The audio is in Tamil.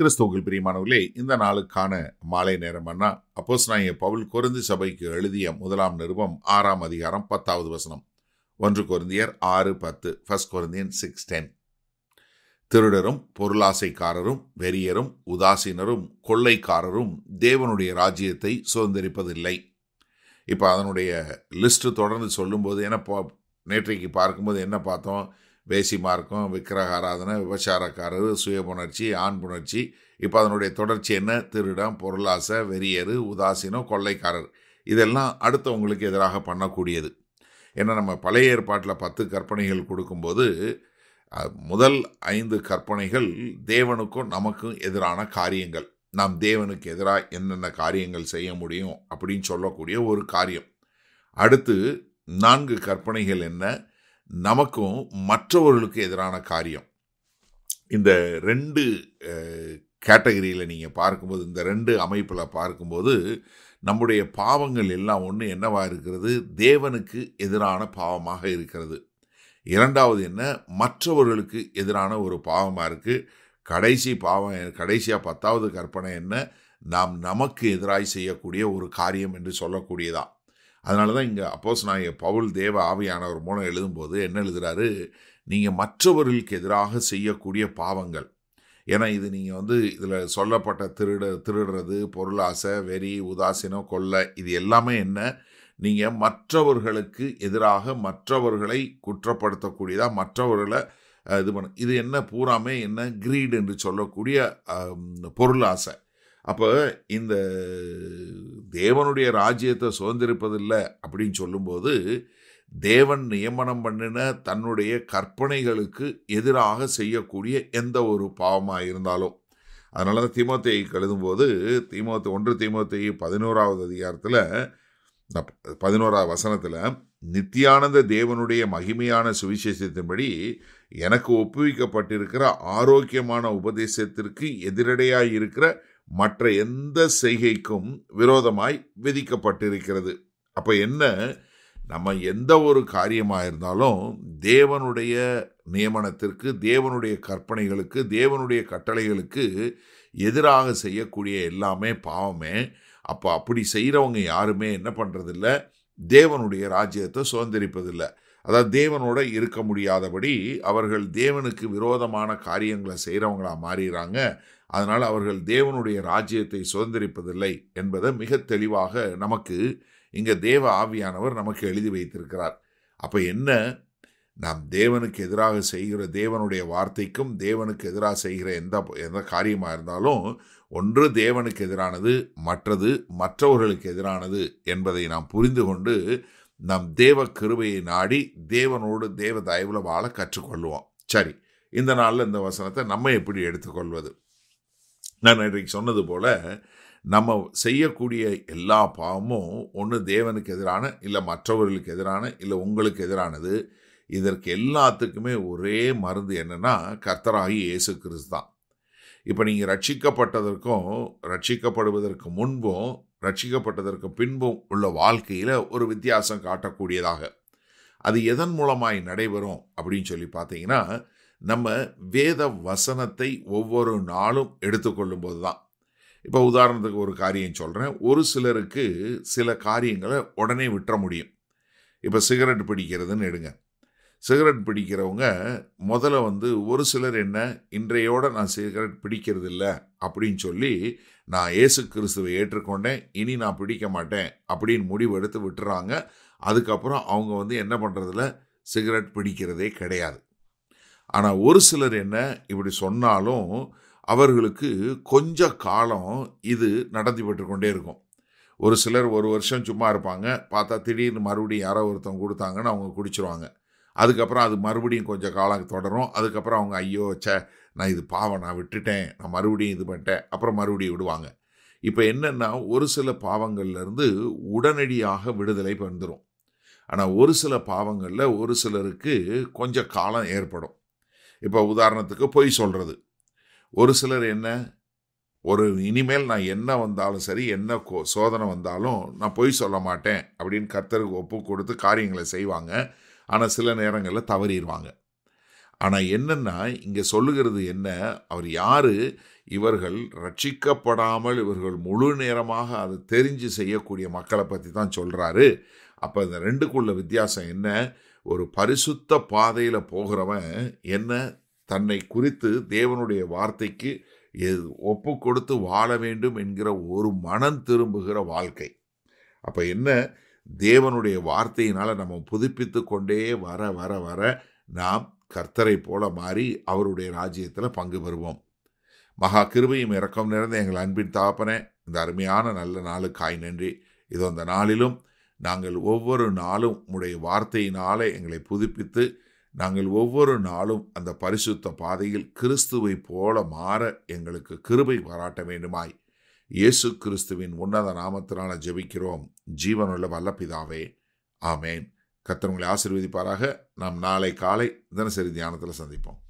கிறிஸ்துவுக்குள் பிரியமானவர்களே இந்த நாளுக்கான மாலை நேரம்னா அப்போஸ் நான் பவுல் கொருந்து சபைக்கு எழுதிய முதலாம் நிருபம் ஆறாம் அதிகாரம் பத்தாவது வசனம். ஒன்று குருந்தியர் ஆறு பத்து ஃபர்ஸ்ட் குருந்தியன் சிக்ஸ் டென் திருடரும் பொருளாசைக்காரரும் வெறியரும் உதாசீனரும் கொள்ளைக்காரரும் தேவனுடைய ராஜ்யத்தை சுதந்திரிப்பதில்லை. இப்போ அதனுடைய லிஸ்ட்டு தொடர்ந்து சொல்லும்போது என்ன நேற்றைக்கு பார்க்கும்போது என்ன பார்த்தோம்? வேசி மார்க்கம் விக்கிரக ஆராதனை விபச்சாரக்காரர் சுய புணர்ச்சி ஆண் புணர்ச்சி. இப்போ அதனுடைய தொடர்ச்சி என்ன? திருடம் பொருளாசை வெறியரு உதாசீனம் கொள்ளைக்காரர். இதெல்லாம் அடுத்தவங்களுக்கு எதிராக பண்ணக்கூடியது. ஏன்னா நம்ம பழைய ஏற்பாட்டில் பத்து கற்பனைகள் கொடுக்கும்போது முதல் ஐந்து கற்பனைகள் தேவனுக்கும் நமக்கும் எதிரான காரியங்கள். நாம் தேவனுக்கு எதிராக என்னென்ன காரியங்கள் செய்ய முடியும் அப்படின்னு சொல்லக்கூடிய ஒரு காரியம். அடுத்து நான்கு கற்பனைகள் என்ன? நமக்கும் மற்றவர்களுக்கு எதிரான காரியம். இந்த ரெண்டு கேட்டகரியில் நீங்கள் பார்க்கும்போது இந்த ரெண்டு அமைப்பில் பார்க்கும்போது நம்முடைய பாவங்கள் எல்லாம் ஒன்று என்னவாக இருக்கிறது? தேவனுக்கு எதிரான பாவமாக இருக்கிறது. இரண்டாவது என்ன? மற்றவர்களுக்கு எதிரான ஒரு பாவமாக இருக்குது கடைசி பாவம் கடைசியாக பத்தாவது கற்பனை என்ன? நாம் நமக்கு எதிராய் செய்யக்கூடிய ஒரு காரியம் என்று சொல்லக்கூடியதான் அதனால தான் இங்கே அப்போஸ் நான் பவுல் தேவ ஆவியானவர் மூலம் எழுதும்போது என்ன எழுதுறாரு? நீங்கள் மற்றவர்களுக்கு எதிராக செய்யக்கூடிய பாவங்கள். ஏன்னா இது நீங்கள் வந்து இதில் சொல்லப்பட்ட திருட திருடுறது பொருளாசை வெறி உதாசீனம் கொள்ளை இது எல்லாமே என்ன? நீங்கள் மற்றவர்களுக்கு எதிராக மற்றவர்களை குற்றப்படுத்தக்கூடியதாக மற்றவர்களை இது பண்ண இது என்ன? பூராமே என்ன? கிரீட் என்று சொல்லக்கூடிய பொருளாசை. அப்போ இந்த தேவனுடைய ராஜ்யத்தை சுதந்திரிப்பதில்லை அப்படின்னு சொல்லும்போது தேவன் நியமனம் பண்ணின தன்னுடைய கற்பனைகளுக்கு எதிராக செய்யக்கூடிய எந்த ஒரு பாவமாக இருந்தாலும். அதனால தான் திமுத்தையை எழுதும்போது தீமோத்து ஒன்று தீமோத்தேயு பதினோராவது அதிகாரத்தில் பதினோராவது வசனத்தில் நித்தியானந்த தேவனுடைய மகிமையான சுவிசேஷத்தின்படி எனக்கு ஒப்புவிக்கப்பட்டிருக்கிற ஆரோக்கியமான உபதேசத்திற்கு எதிரடையாக இருக்கிற மற்ற எந்த செய்கைக்கும் விரோதமாய் விதிக்கப்பட்டிருக்கிறது. அப்போ என்ன? நம்ம எந்த ஒரு காரியமாக இருந்தாலும் தேவனுடைய நியமனத்திற்கு தேவனுடைய கற்பனைகளுக்கு தேவனுடைய கட்டளைகளுக்கு எதிராக செய்யக்கூடிய எல்லாமே பாவமே. அப்போ அப்படி செய்கிறவங்க யாருமே என்ன பண்ணுறதில்ல தேவனுடைய ராஜ்யத்தை சுதந்திரிப்பதில்லை. அதாவது தேவனோட இருக்க முடியாதபடி அவர்கள் தேவனுக்கு விரோதமான காரியங்களை செய்கிறவங்களாக மாறிடுறாங்க அதனால் அவர்கள் தேவனுடைய ராஜ்யத்தை சுதந்திரிப்பதில்லை என்பதை மிக தெளிவாக நமக்கு இங்கே தேவ ஆவியானவர் நமக்கு எழுதி வைத்திருக்கிறார். அப்போ என்ன? நாம் தேவனுக்கு எதிராக செய்கிற தேவனுடைய வார்த்தைக்கும் தேவனுக்கு எதிராக செய்கிற எந்த எந்த காரியமாக இருந்தாலும் ஒன்று தேவனுக்கு எதிரானது மற்றது மற்றவர்களுக்கு எதிரானது என்பதை நாம் புரிந்து கொண்டு நம் தேவ கிருபையை நாடி தேவனோடு தேவ தயவில் வாழ கற்றுக்கொள்வோம். சரி இந்த நாளில் இந்த வசனத்தை நம்ம எப்படி எடுத்துக்கொள்வது? நான் இன்றைக்கு சொன்னது போல் நம்ம செய்யக்கூடிய எல்லா பாவமும் ஒன்று தேவனுக்கு எதிரான இல்லை மற்றவர்களுக்கு எதிரான இல்லை உங்களுக்கு எதிரானது. இதற்கு எல்லாத்துக்குமே ஒரே மருந்து என்னென்னா கர்த்தராகி இயேசு கிறிஸ்து தான் இப்போ நீங்கள் ரட்சிக்கப்பட்டதற்கும் ரட்சிக்கப்படுவதற்கு முன்பும் ரட்சிக்கப்பட்டதற்கு பின்பும் உள்ள வாழ்க்கையில் ஒரு வித்தியாசம் காட்டக்கூடியதாக. அது எதன் மூலமாய் நடைபெறும் அப்படின்னு சொல்லி பார்த்தீங்கன்னா நம்ம வேத வசனத்தை ஒவ்வொரு நாளும் எடுத்துக்கொள்ளும் போது தான் இப்போ உதாரணத்துக்கு ஒரு காரியம் சொல்கிறேன் ஒரு சிலருக்கு சில காரியங்களை உடனே விட்டுற முடியும். இப்போ சிகரெட் பிடிக்கிறதுன்னு எடுங்க. சிகரெட் பிடிக்கிறவங்க முதல்ல வந்து ஒரு சிலர் என்ன இன்றையோடு நான் சிகரெட் பிடிக்கிறது இல்லை அப்படின்னு சொல்லி நான் ஏசு கிறிஸ்துவை ஏற்றுக்கொண்டேன். இனி நான் பிடிக்க மாட்டேன் அப்படின்னு முடிவு எடுத்து விட்டுறாங்க. அதுக்கப்புறம் அவங்க வந்து என்ன பண்ணுறதில்ல சிகரெட் பிடிக்கிறதே கிடையாது. ஆனால் ஒரு சிலர் என்ன இப்படி சொன்னாலும் அவர்களுக்கு கொஞ்ச காலம் இது நடந்துபட்டு கொண்டே இருக்கும். ஒரு சிலர் ஒரு வருஷம் சும்மா இருப்பாங்க. பார்த்தா திடீர்னு மறுபடியும் யாரோ ஒருத்தவங்க கொடுத்தாங்கன்னு அவங்க குடிச்சிருவாங்க. அதுக்கப்புறம் அது மறுபடியும் கொஞ்சம் காலம் தொடரும். அதுக்கப்புறம் அவங்க ஐயோ ச்சே நான் இது பாவம் நான் விட்டுட்டேன். நான் மறுபடியும் இது பண்ணிட்டேன். அப்புறம் மறுபடியும் விடுவாங்க. இப்போ என்னென்னா ஒரு சில பாவங்கள்லேருந்து உடனடியாக விடுதலை வந்துடும் ஆனால் ஒரு சில பாவங்களில் ஒரு சிலருக்கு கொஞ்சம் காலம் ஏற்படும். இப்போ உதாரணத்துக்கு பொய் சொல்கிறது ஒரு சிலர் என்ன ஒரு இனிமேல் நான் என்ன வந்தாலும் சரி என்ன கோ- சோதனை வந்தாலும் நான் பொய் சொல்ல மாட்டேன் அப்படின்னு கர்த்தருக்கு ஒப்பு கொடுத்து காரியங்களை செய்வாங்க. ஆனால் சில நேரங்களில் தவறிடுவாங்க ஆனால் என்னென்னா இங்கே சொல்லுகிறது என்ன அவர் யார்? இவர்கள் ரட்சிக்கப்படாமல் இவர்கள் முழு நேரமாக அதை தெரிஞ்சு செய்யக்கூடிய மக்களை பற்றி தான் சொல்கிறாரு அப்போ இந்த ரெண்டுக்குள்ள வித்தியாசம் என்ன? ஒரு பரிசுத்த பாதையில் போகிறவன் என்ன தன்னை குறித்து தேவனுடைய வார்த்தைக்கு ஒப்பு கொடுத்து வாழ வேண்டும் என்கிற ஒரு மனம் திரும்புகிற வாழ்க்கை. அப்போ என்ன? தேவனுடைய வார்த்தையினால் நம்ம புதுப்பித்து கொண்டே வர வர வர நாம் கர்த்தரை போல மாறி அவருடைய ராஜ்யத்தில் பங்கு பெறுவோம். மகா கிருபையும் இறக்கம் நிறைந்த எங்கள் அன்பின் தாப்பனே இந்த அருமையான நல்ல நாளுக்காய் நன்றி. இது அந்த நாளிலும் நாங்கள் ஒவ்வொரு நாளும் உடைய வார்த்தையினாலே எங்களை புதுப்பித்து நாங்கள் ஒவ்வொரு நாளும் அந்த பரிசுத்த பாதையில் கிறிஸ்துவை போல மாற எங்களுக்கு கிருபை பாராட்ட வேண்டுமாய். இயேசு கிறிஸ்துவின் உன்னத நாமத்தினால ஜெபிக்கிறோம். ஜீவனுள்ள வல்லபிதாவே ஆமேன். கத்தவங்களை ஆசிர்வதிப்பாராக. நாம் நாளை காலை தினசரி தியானத்தில் சந்திப்போம்.